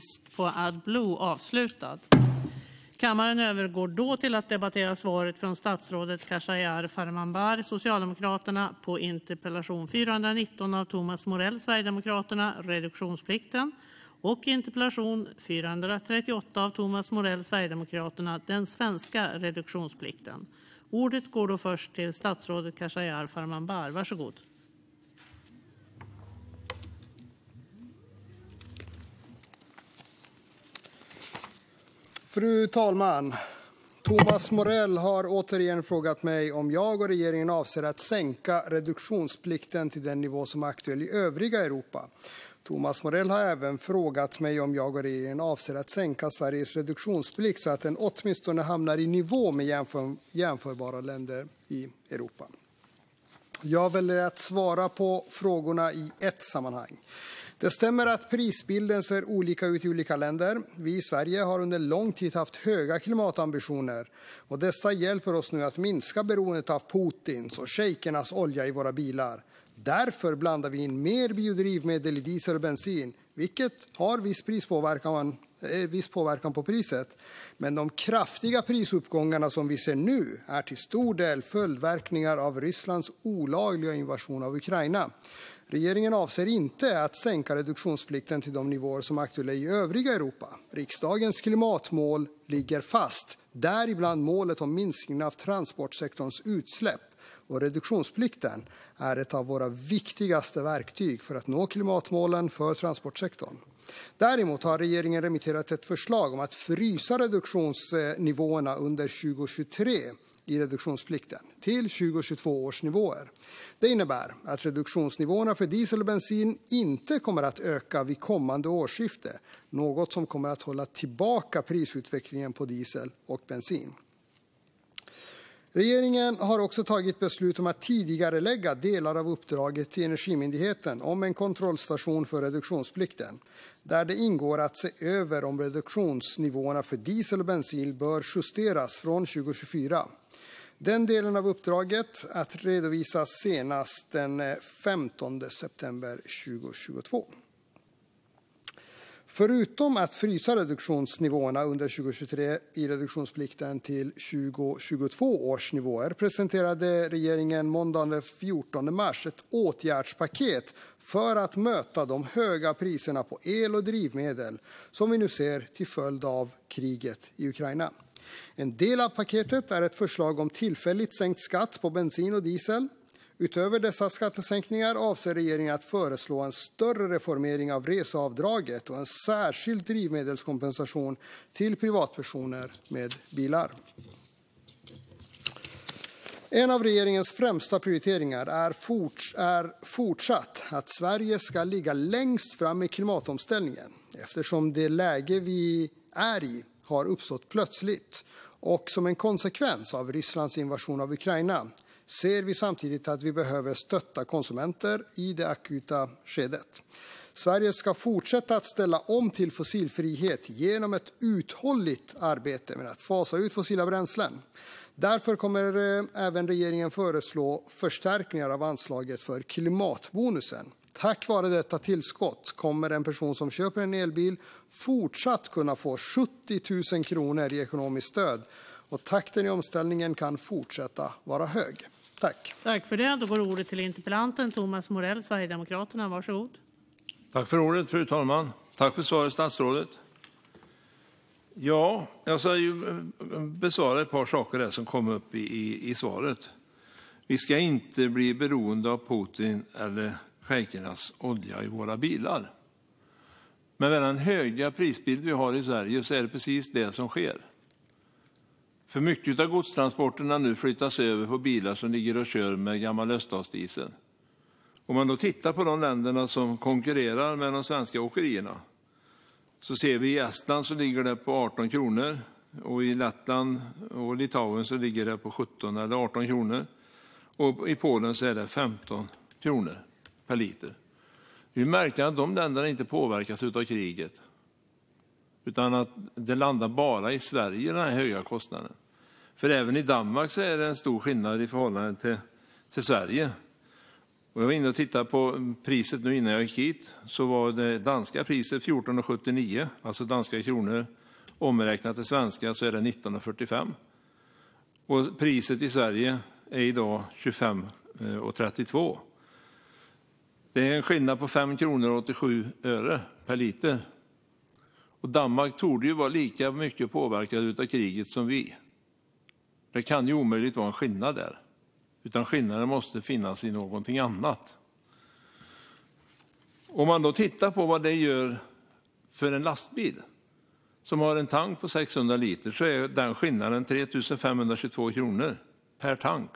brist på AdBlue avslutad. Kammaren övergår då till att debattera svaret från statsrådet Khashayar Farmanbar, Socialdemokraterna, på interpellation 419 av Thomas Morell, Sverigedemokraterna, reduktionsplikten och interpellation 438 av Thomas Morell, Sverigedemokraterna, den svenska reduktionsplikten. Ordet går då först till statsrådet Khashayar Farmanbar. Varsågod. Fru talman! Thomas Morell har återigen frågat mig om jag och regeringen avser att sänka reduktionsplikten till den nivå som är aktuell i övriga Europa. Thomas Morell har även frågat mig om jag och regeringen avser att sänka Sveriges reduktionsplikt så att den åtminstone hamnar i nivå med jämför jämförbara länder i Europa. Jag väljer att svara på frågorna i ett sammanhang. Det stämmer att prisbilden ser olika ut i olika länder. Vi i Sverige har under lång tid haft höga klimatambitioner och dessa hjälper oss nu att minska beroendet av Putins och shejkernas olja i våra bilar. Därför blandar vi in mer biodrivmedel i diesel och bensin, vilket har viss, prispåverkan, eh, viss påverkan på priset. Men de kraftiga prisuppgångarna som vi ser nu är till stor del följdverkningar av Rysslands olagliga invasion av Ukraina. Regeringen avser inte att sänka reduktionsplikten till de nivåer som är aktuella i övriga Europa. Riksdagens klimatmål ligger fast, däribland målet om minskning av transportsektorns utsläpp. Och reduktionsplikten är ett av våra viktigaste verktyg för att nå klimatmålen för transportsektorn. Däremot har regeringen remitterat ett förslag om att frysa reduktionsnivåerna under 2023 i reduktionsplikten till 2022 års nivåer. Det innebär att reduktionsnivåerna för diesel och bensin inte kommer att öka vid kommande årsskifte, något som kommer att hålla tillbaka prisutvecklingen på diesel och bensin. Regeringen har också tagit beslut om att tidigarelägga delar av uppdraget till Energimyndigheten om en kontrollstation för reduktionsplikten, där det ingår att se över om reduktionsnivåerna för diesel och bensin bör justeras från 2024. Den delen av uppdraget att redovisas senast den eh, 15 september 2022. Förutom att frysa reduktionsnivåerna under 2023 i reduktionsplikten till 2022 års nivåer presenterade regeringen måndagen den 14 mars ett åtgärdspaket för att möta de höga priserna på el och drivmedel som vi nu ser till följd av kriget i Ukraina. En del av paketet är ett förslag om tillfälligt sänkt skatt på bensin och diesel. Utöver dessa skattesänkningar avser regeringen att föreslå en större reformering av reseavdraget och en särskild drivmedelskompensation till privatpersoner med bilar. En av regeringens främsta prioriteringar är, forts är fortsatt att Sverige ska ligga längst fram i klimatomställningen eftersom det läge vi är i har uppstått plötsligt och som en konsekvens av Rysslands invasion av Ukraina ser vi samtidigt att vi behöver stötta konsumenter i det akuta skedet. Sverige ska fortsätta att ställa om till fossilfrihet genom ett uthålligt arbete med att fasa ut fossila bränslen. Därför kommer eh, även regeringen föreslå förstärkningar av anslaget för klimatbonusen. Tack vare detta tillskott kommer en person som köper en elbil fortsatt kunna få 70 000 kronor i ekonomiskt stöd och takten i omställningen kan fortsätta vara hög. Tack. Tack för det. Då går ordet till interpellanten Thomas Morell, Sverigedemokraterna. Varsågod. Tack för ordet, fru talman. Tack för svaret, statsrådet. Ja, jag ska ju besvara ett par saker där som kom upp i, i, i svaret. Vi ska inte bli beroende av Putin eller schejkernas olja i våra bilar. Men med den höga prisbild vi har i Sverige så är det precis det som sker. För mycket av godstransporterna nu flyttas över på bilar som ligger och kör med gammal öststatsdiesel. Om man då tittar på de länderna som konkurrerar med de svenska åkerierna så ser vi i Estland så ligger det på 18 kronor och i Lettland och Litauen så ligger det på 17 eller 18 kronor och i Polen så är det 15 kronor per liter. Det är märkligt att de länderna inte påverkas av kriget utan att det landar bara i Sverige, den här höga kostnaden. För även i Danmark så är det en stor skillnad i förhållande till, till Sverige. Och jag var inne och tittade på priset nu innan jag gick hit. Så var det danska priset 14,79, alltså danska kronor. Omräknat till svenska så är det 19,45. Och priset i Sverige är idag 25,32. Det är en skillnad på 5 kronor och 87 öre per liter. Danmark torde vara lika mycket påverkat av kriget som vi. Det kan omöjligt vara en skillnad där, utan skillnaden måste finnas i någonting annat. Om man tittar på vad det gör för en lastbil som har en tank på 600 liter är den skillnaden 3 522 kronor per tank.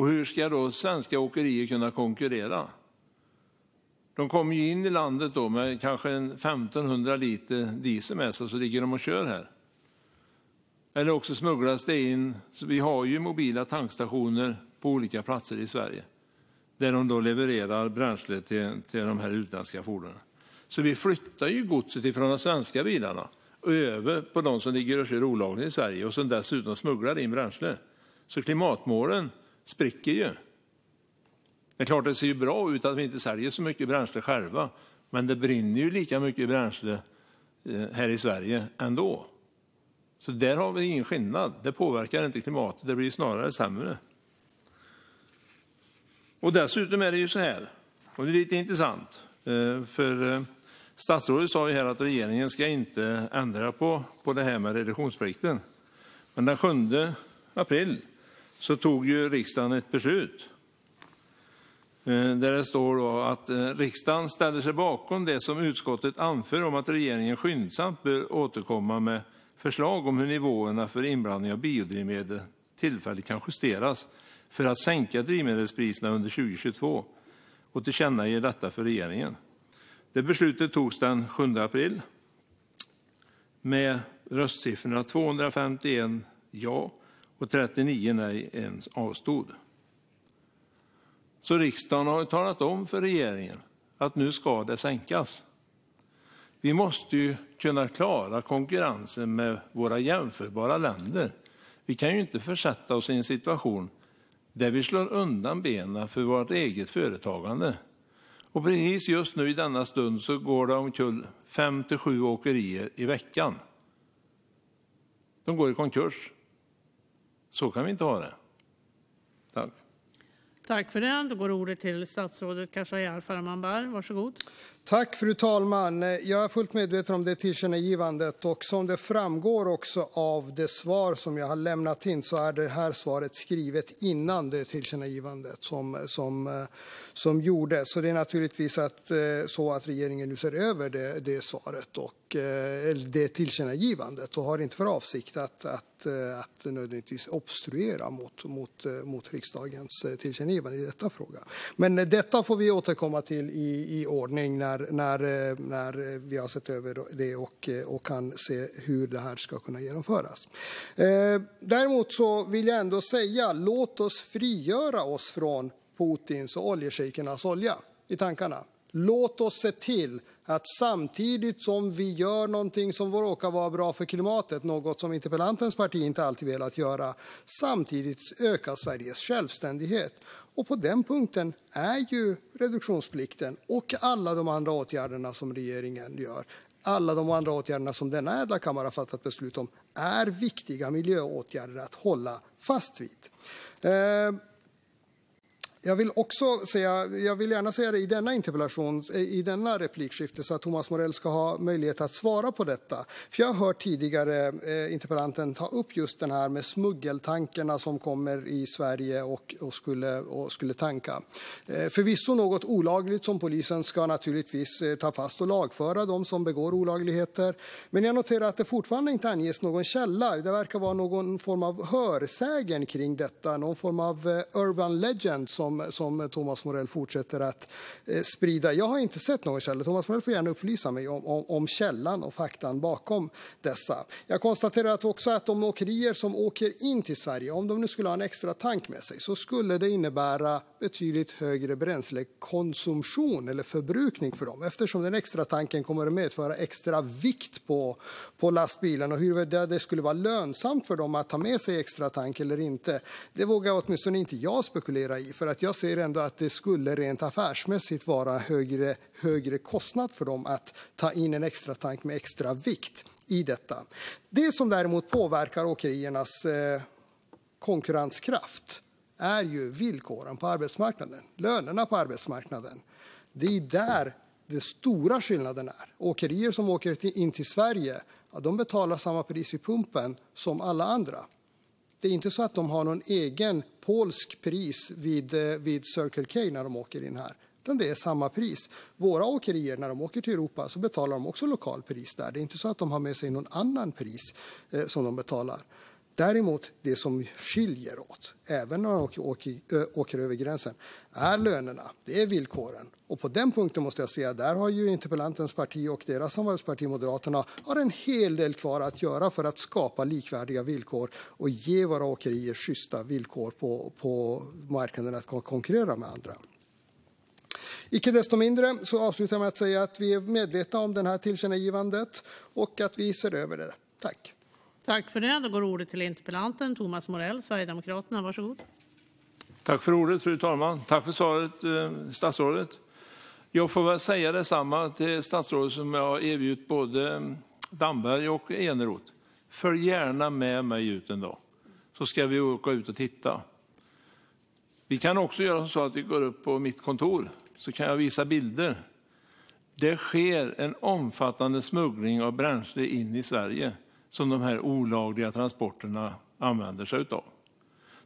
Och hur ska då svenska åkerier kunna konkurrera? De kommer ju in i landet då med kanske en 1500 liter diesel med sig, så ligger de och kör här. Eller också smugglas det in. Så vi har ju mobila tankstationer på olika platser i Sverige där de då levererar bränsle till, till de här utländska fordonen. Så vi flyttar ju godset ifrån de svenska bilarna över på de som ligger och kör olagligt i Sverige och som dessutom smugglar in bränsle. Så klimatmålen spricker ju. Det är klart det ser bra ut att vi inte säljer så mycket bränsle själva, men det brinner ju lika mycket bränsle eh, här i Sverige ändå. Så där har vi ingen skillnad. Det påverkar inte klimatet, det blir snarare sämre. Och dessutom är det ju så här, och det är lite intressant, eh, för eh, statsrådet sa ju här att regeringen ska inte ändra på, på det här med reduktionsplikten. Men den 7 april tog riksdagen ett beslut eh, där det står att eh, riksdagen ställer sig bakom det som utskottet anför om att regeringen skyndsamt bör återkomma med förslag om hur nivåerna för inblandning av biodrivmedel tillfälligt kan justeras för att sänka drivmedelspriserna under 2022 och tillkännager detta för regeringen. Det beslutet togs den 7 april med röstsiffrorna 251 ja och 39 nej, avstod. Så riksdagen har talat om för regeringen att nu ska det sänkas. Vi måste ju kunna klara konkurrensen med våra jämförbara länder. Vi kan ju inte försätta oss i en situation där vi slår undan benen för vårt eget företagande. Och precis just nu i denna stund så går det omkull fem till sju åkerier i veckan. De går i konkurs. Så kan vi inte ha det. Tack. Tack för det. Då går ordet till statsrådet Khashayar Farmanbar. Varsågod. Tack, fru talman. Jag är fullt medveten om det tillkännagivandet som det framgår av det svar som jag har lämnat in är det här svaret skrivet innan det tillkännagivandet som, som, som gjordes. Så det är naturligtvis att, eh, så att regeringen nu ser över det, det svaret och eh, det tillkännagivandet och har inte för avsikt att, att, eh, att nödvändigtvis obstruera mot, mot, mot riksdagens tillkännagivande i detta fråga. Men detta får vi återkomma till i, i ordning när när, eh, när, vi har sett över det och, eh, och kan se hur det här ska kunna genomföras. Eh, däremot så vill jag ändå säga, låt oss frigöra oss från Putins och oljeshejkernas olja i tankarna. Låt oss se till att samtidigt som vi gör någonting som råkar vara bra för klimatet, något som interpellantens parti inte alltid velat göra, samtidigt öka Sveriges självständighet. Och på den punkten är ju reduktionsplikten och alla de andra åtgärderna som regeringen gör alla de andra åtgärderna som denna ädla kammare har fattat beslut om är viktiga miljöåtgärder att hålla fast vid. Eh, jag vill också säga, jag vill gärna säga det i denna interpellation, eh, i denna replikskifte så att Thomas Morell ska ha möjlighet att svara på detta. För jag har hört tidigare eh, interpellanten ta upp just den här med smuggeltankerna som kommer i Sverige och, och, skulle, och skulle tanka. Eh, förvisso något olagligt som polisen ska naturligtvis eh, ta fast och lagföra de som begår olagligheter. Men jag noterar att det fortfarande inte anges någon källa. Det verkar vara någon form av hörsägen kring detta, någon form av eh, urban legend som som, som Thomas Morell fortsätter att eh, sprida. Jag har inte sett någon källa. Thomas Morell får gärna upplysa mig om, om, om källan och faktan bakom dessa. Jag konstaterar också att de åkerier som åker in till Sverige, om de nu skulle ha en extra tank med sig, så skulle det innebära betydligt högre bränslekonsumtion eller förbrukning för dem eftersom den extra tanken kommer att medföra extra vikt på, på lastbilen och huruvida det skulle vara lönsamt för dem att ta med sig extra tank eller inte. Det vågar åtminstone inte jag spekulera i för att att jag ser ändå att det skulle rent affärsmässigt vara högre, högre kostnad för dem att ta in en extra tank med extra vikt i detta. Det som däremot påverkar åkeriernas eh, konkurrenskraft är ju villkoren på arbetsmarknaden, lönerna på arbetsmarknaden. Det är där den stora skillnaden är. Åkerier som åker in till Sverige ja, de betalar samma pris vid pumpen som alla andra. Det är inte så att de har någon egen polsk pris vid, eh, vid Circle K när de åker in här. Utan det är samma pris. Våra åkerier, när de åker till Europa, så betalar de också lokalpris där. Det är inte så att de har med sig någon annan pris eh, som de betalar. Däremot, det som skiljer åt, även när man åker, åker, eh, åker, över gränsen, är lönerna. Det är villkoren. Och på den punkten måste jag säga, där har ju interpellantens parti och deras samarbetsparti Moderaterna har en hel del kvar att göra för att skapa likvärdiga villkor och ge våra åkerier schyssta villkor på, på marknaden att konkurrera med andra. Icke desto mindre så avslutar jag med att säga att vi är medvetna om det här tillkännagivandet och att vi ser över det. Tack. Tack för det. Då går ordet till interpellanten Thomas Morell, Sverigedemokraterna. Varsågod. Tack för ordet, fru talman. Tack för svaret, eh, statsrådet. Jag får väl säga detsamma till statsrådet som jag har erbjudit både eh, Damberg och Eneroth. Följ gärna med mig ut en dag, så ska vi åka ut och titta. Vi kan också göra så att vi går upp på mitt kontor, så kan jag visa bilder. Det sker en omfattande smuggling av bränsle in i Sverige som de här olagliga transporterna använder sig av.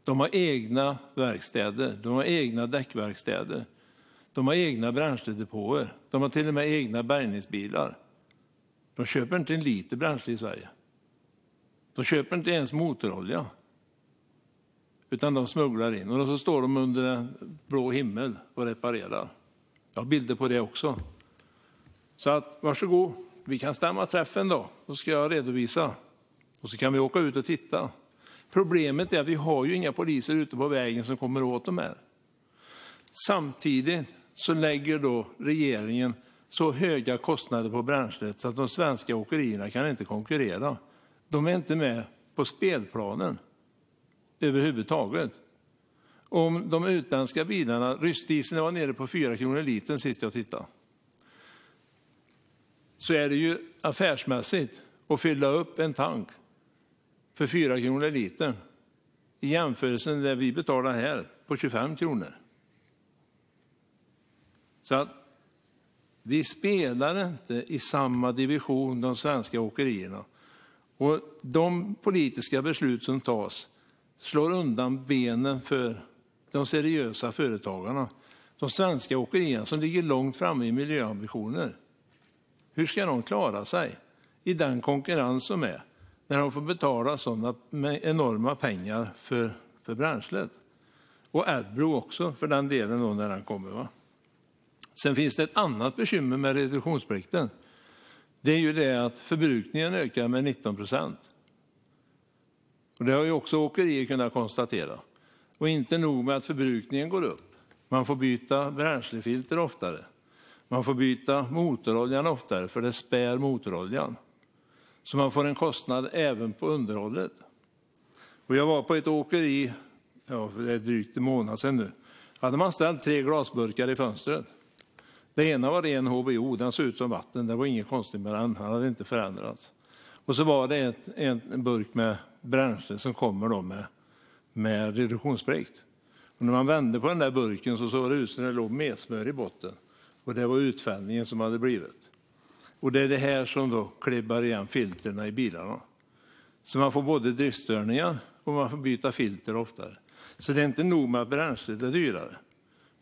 De har egna verkstäder, de har egna däckverkstäder, de har egna bränsledepåer, de har till och med egna bärgningsbilar. De köper inte en liter bränsle i Sverige. De köper inte ens motorolja. Utan de smugglar in och så står de under en blå himmel och reparerar. Jag har bilder på det också. Så att varsågod, vi kan stämma träffen då, så ska jag redovisa. Och så kan vi åka ut och titta. Problemet är att vi har ju inga poliser ute på vägen som kommer åt de här. Samtidigt så lägger då regeringen så höga kostnader på bränslet så att de svenska åkerierna kan inte konkurrera. De är inte med på spelplanen överhuvudtaget. Om de utländska bilarna, ryssdieseln var nere på 4 kronor litern sist jag tittade är det ju affärsmässigt att fylla upp en tank för 4 kronor litern i jämförelse med det vi betalar här på 25 kronor. Så att vi spelar inte i samma division, de svenska åkerierna. Och de politiska beslut som tas slår undan benen för de seriösa företagarna. De svenska åkerierna som ligger långt framme i miljöambitioner. Hur ska de klara sig i den konkurrens som är när de får betala sådana enorma pengar för, för bränslet? Och Adblue också för den delen då när den kommer. Va? Sen finns det ett annat bekymmer med reduktionsplikten. Det är ju det att förbrukningen ökar med 19 procent. Och det har ju också åkerier kunnat konstatera. Och inte nog med att förbrukningen går upp. Man får byta bränslefilter oftare. Man får byta motoroljan oftare för det spär motoroljan. Så man får en kostnad även på underhållet. Och jag var på ett åkeri, ja, det är drygt en månad sedan nu. hade man ställt tre glasburkar i fönstret. Det ena var ren HBO, den såg ut som vatten. Det var inget konstigt med den, Den hade inte förändrats. Och så var det ett, en burk med bränsle som kommer då med, med reduktionsplikt. Och när man vände på den där burken så såg det ut som det låg messmör i botten. Och det var utfällningen som hade blivit. Och det är det här som då klibbar igen filterna i bilarna. Så man får både driftstörningar och man får byta filter oftare. Så det är inte nog med att bränslet är dyrare.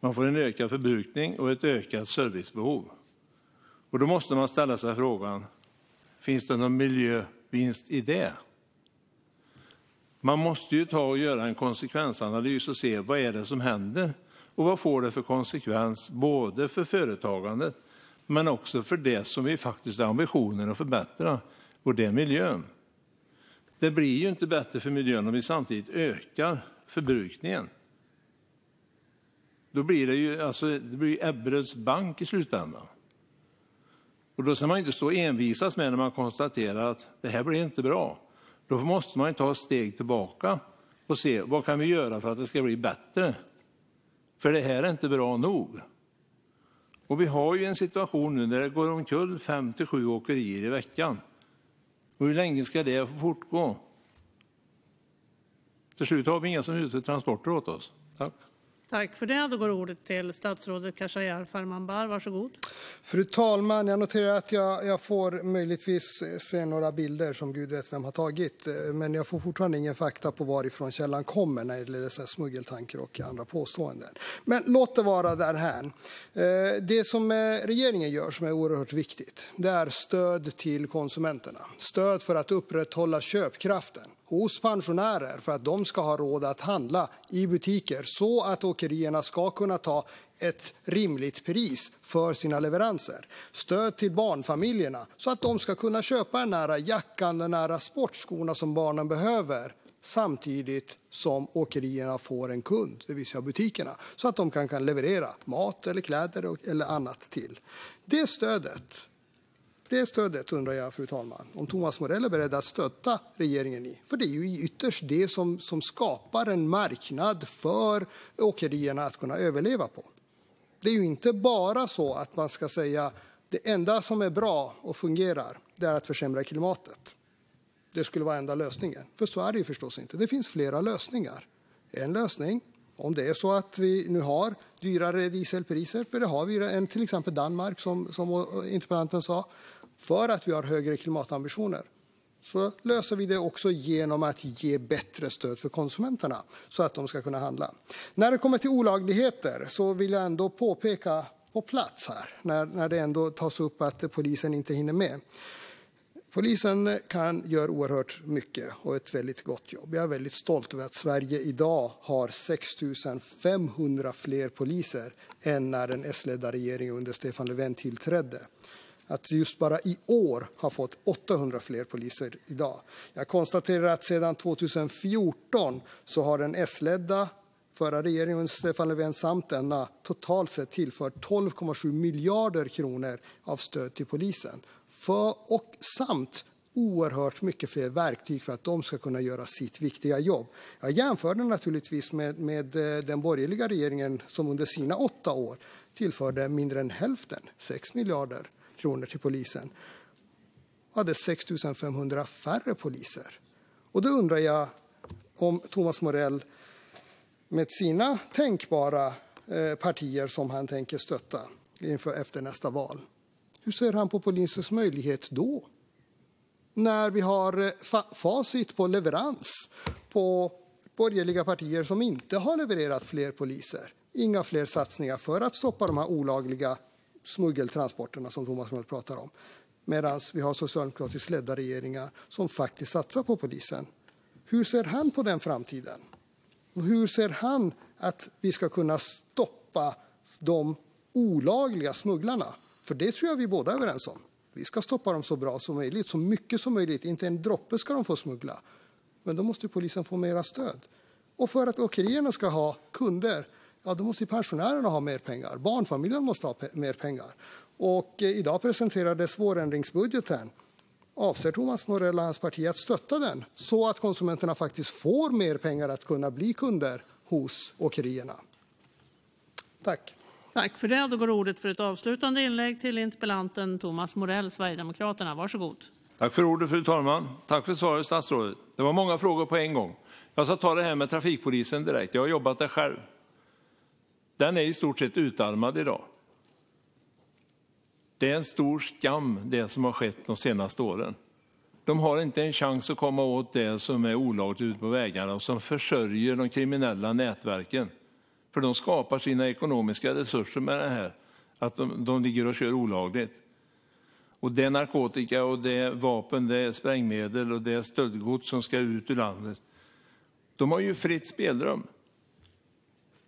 Man får en ökad förbrukning och ett ökat servicebehov. Och då måste man ställa sig frågan, finns det någon miljövinst i det? Man måste ju ta och göra en konsekvensanalys och se vad är det som händer och vad får det för konsekvens både för företagandet men också för det som vi faktiskt har ambitionen att förbättra och det är miljön. Det blir ju inte bättre för miljön om vi samtidigt ökar förbrukningen. Då blir det ju alltså, det blir Ebberöds bank i slutändan. Och då ska man inte stå envisas med när man konstaterar att det här blir inte bra. Då måste man ta ett steg tillbaka och se vad kan vi göra för att det ska bli bättre för det här är inte bra nog. Och vi har ju en situation nu där det går omkull fem till sju åkerier i veckan. Och hur länge ska det få fortgå? Till slut har vi inga som utför transporter åt oss. Tack. Tack för det. Då går ordet till statsrådet Khashayar Farmanbar. Varsågod. Fru talman, jag noterar att jag, jag får möjligtvis se några bilder som Gud vet vem har tagit. Eh, men jag får fortfarande ingen fakta på varifrån källan kommer när det gäller dessa smuggeltankar och andra påståenden. Men låt det vara därhän. Eh, det som eh, regeringen gör som är oerhört viktigt, det är stöd till konsumenterna. Stöd för att upprätthålla köpkraften hos pensionärer för att de ska ha råd att handla i butiker så att åkerierna ska kunna ta ett rimligt pris för sina leveranser. Stöd till barnfamiljerna så att de ska kunna köpa den nära jackan, den nära sportskorna som barnen behöver samtidigt som åkerierna får en kund, det vill säga butikerna, så att de kan, kan leverera mat eller kläder eller annat till. Det stödet det stödet undrar jag, fru talman, om Thomas Morell är beredd att stötta regeringen i. För det är ju ytterst det som, som skapar en marknad för åkerierna att kunna överleva på. Det är ju inte bara så att man ska säga det enda som är bra och fungerar, det är att försämra klimatet. Det skulle vara enda lösningen. För så är det ju förstås inte. Det finns flera lösningar. En lösning, om det är så att vi nu har dyrare dieselpriser, för det har vi än till exempel Danmark som, som interpellanten sa, för att vi har högre klimatambitioner så löser vi det också genom att ge bättre stöd för konsumenterna så att de ska kunna handla. När det kommer till olagligheter så vill jag ändå påpeka på plats här när, när det ändå tas upp att polisen inte hinner med. Polisen kan göra oerhört mycket och ett väldigt gott jobb. Jag är väldigt stolt över att Sverige idag har 6 500 fler poliser än när den S-ledda regeringen under Stefan Löfven tillträdde att just bara i år har fått 800 fler poliser idag. Jag konstaterar att sedan 2014 så har den S-ledda förra regeringen Stefan Löfven samt denna totalt sett tillfört 12,7 miljarder kronor av stöd till polisen. För, och samt oerhört mycket fler verktyg för att de ska kunna göra sitt viktiga jobb. Jag jämför det naturligtvis med, med eh, den borgerliga regeringen som under sina åtta år tillförde mindre än hälften, 6 miljarder kronor till polisen hade 6 500 färre poliser. Och då undrar jag om Thomas Morell med sina tänkbara eh, partier som han tänker stötta inför efter nästa val. Hur ser han på polisens möjlighet då? När vi har eh, fa facit på leverans på borgerliga partier som inte har levererat fler poliser. Inga fler satsningar för att stoppa de här olagliga smuggeltransporterna som Thomas Morell pratar om. Medan vi har socialdemokratiskt ledda regeringar som faktiskt satsar på polisen. Hur ser han på den framtiden? Och hur ser han att vi ska kunna stoppa de olagliga smugglarna? För det tror jag vi båda är överens om. Vi ska stoppa dem så bra som möjligt, så mycket som möjligt. Inte en droppe ska de få smuggla. Men då måste polisen få mera stöd. Och för att åkerierna ska ha kunder ja, då måste pensionärerna ha mer pengar. Barnfamiljerna måste ha mer pengar. Och eh, idag presenterades vårändringsbudgeten. Avser Thomas Morell och hans parti att stötta den så att konsumenterna faktiskt får mer pengar att kunna bli kunder hos åkerierna? Tack. Tack för det. Då går ordet för ett avslutande inlägg till interpellanten Thomas Morell, Sverigedemokraterna. Varsågod. Tack för ordet, fru talman. Tack för svaret, statsrådet. Det var många frågor på en gång. Jag ska ta det här med trafikpolisen direkt. Jag har jobbat där själv den är i stort sett utarmad idag. Det är en stor skam det som har skett de senaste åren. De har inte en chans att komma åt det som är olagligt ute på vägarna och som försörjer de kriminella nätverken. För de skapar sina ekonomiska resurser med det här, att de, de ligger och kör olagligt. Och det är narkotika och det är vapen, det är sprängmedel och det är stöldgods som ska ut ur landet. De har ju fritt spelrum.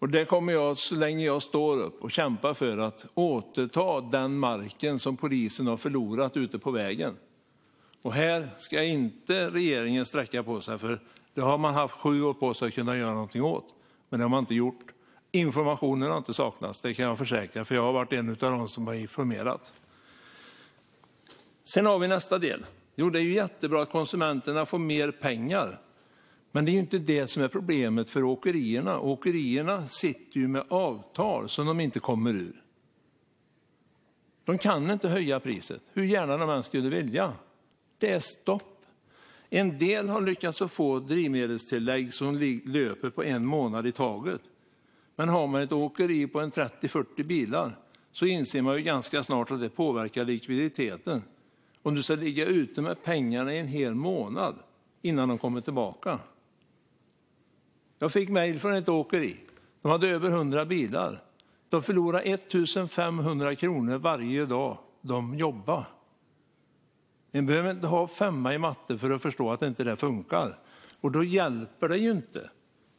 Och det kommer jag, så länge jag står upp, och kämpa för att återta den marken som polisen har förlorat ute på vägen. Och här ska inte regeringen sträcka på sig, för det har man haft sju år på sig att kunna göra någonting åt. Men det har man inte gjort. Informationen har inte saknats, det kan jag försäkra, för jag har varit en av de som har informerat. Sen har vi nästa del. Jo, det är ju jättebra att konsumenterna får mer pengar. Men det är ju inte det som är problemet för åkerierna. Åkerierna sitter ju med avtal som de inte kommer ur. De kan inte höja priset, hur gärna de än skulle vilja. Det är stopp. En del har lyckats få drivmedelstillägg som löper på en månad i taget. Men har man ett åkeri på en 30-40 bilar så inser man ju ganska snart att det påverkar likviditeten. Om du ska ligga ute med pengarna i en hel månad innan de kommer tillbaka. Jag fick mejl från ett åkeri. De hade över 100 bilar. De förlorar 1 500 kronor varje dag de jobbar. Man behöver inte ha femma i matte för att förstå att inte det funkar. Och då hjälper det ju inte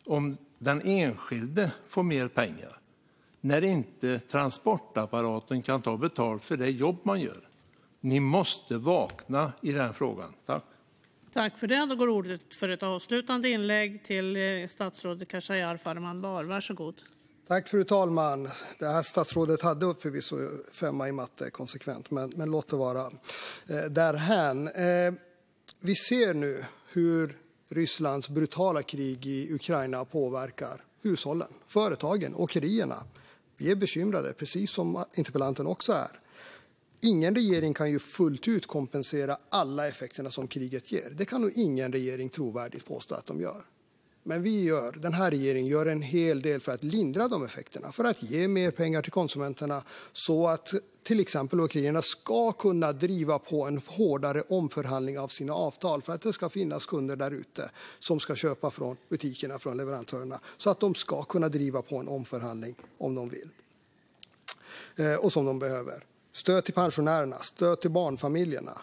om den enskilde får mer pengar när inte transportapparaten kan ta betalt för det jobb man gör. Ni måste vakna i den frågan. Tack. För det. Då går ordet för ett avslutande inlägg till eh, statsrådet Khashayar Farmanbar. Varsågod. Tack, fru talman. Det här statsrådet hade förvisso femma i matte konsekvent, men, men låt det vara eh, därhän. Eh, vi ser nu hur Rysslands brutala krig i Ukraina påverkar hushållen, företagen, åkerierna. Vi är bekymrade, precis som interpellanten också är. Ingen regering kan ju fullt ut kompensera alla effekterna som kriget ger. Det kan nog ingen regering trovärdigt påstå att de gör. Men vi gör, den här regeringen gör en hel del för att lindra de effekterna, för att ge mer pengar till konsumenterna så att till exempel åkerierna ska kunna driva på en hårdare omförhandling av sina avtal för att det ska finnas kunder där ute som ska köpa från butikerna, från leverantörerna, så att de ska kunna driva på en omförhandling om de vill eh, och som de behöver. Stöd till pensionärerna, stöd till barnfamiljerna,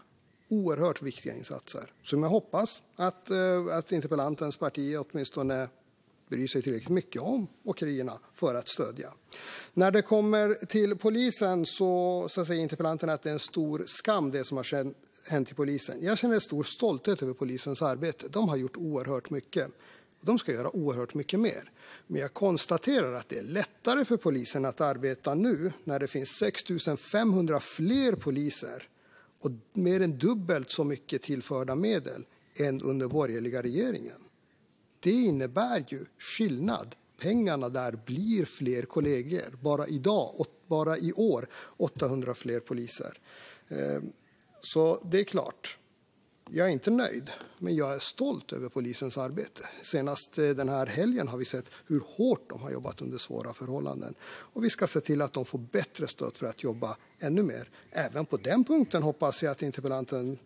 oerhört viktiga insatser som jag hoppas att, eh, att interpellantens parti åtminstone bryr sig tillräckligt mycket om åkerierna för att stödja. När det kommer till polisen så, så säger interpellanten att det är en stor skam det som har hänt i polisen. Jag känner stor stolthet över polisens arbete. De har gjort oerhört mycket. De ska göra oerhört mycket mer. Men jag konstaterar att det är lättare för polisen att arbeta nu när det finns 6 500 fler poliser och mer än dubbelt så mycket tillförda medel än under borgerliga regeringen. Det innebär ju skillnad. Pengarna där blir fler kollegor. Bara idag, bara i år, 800 fler poliser. Ehm, så det är klart, jag är inte nöjd, men jag är stolt över polisens arbete. Senast eh, den här helgen har vi sett hur hårt de har jobbat under svåra förhållanden. Och vi ska se till att de får bättre stöd för att jobba ännu mer. Även på den punkten hoppas jag att interpellantens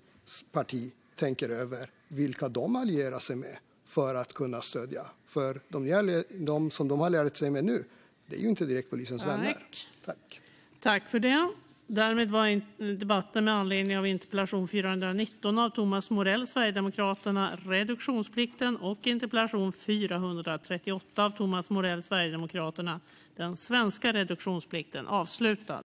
parti tänker över vilka de allierar sig med för att kunna stödja. För de, de som de har lärt sig med nu, det är ju inte direkt polisens Tack. vänner. Tack. Tack för det. Därmed var debatten med anledning av interpellation 419 av Thomas Morell, Sverigedemokraterna, reduktionsplikten och interpellation 438 av Thomas Morell, Sverigedemokraterna, den svenska reduktionsplikten avslutad.